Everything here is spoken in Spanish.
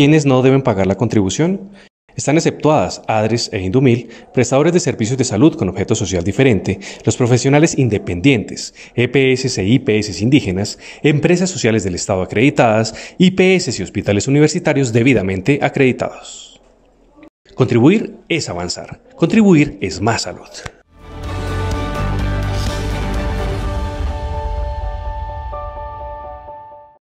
Quienes no deben pagar la contribución? Están exceptuadas ADRES e Indumil, prestadores de servicios de salud con objeto social diferente, los profesionales independientes, EPS e IPS e indígenas, empresas sociales del Estado acreditadas, IPS y hospitales universitarios debidamente acreditados. Contribuir es avanzar. Contribuir es más salud.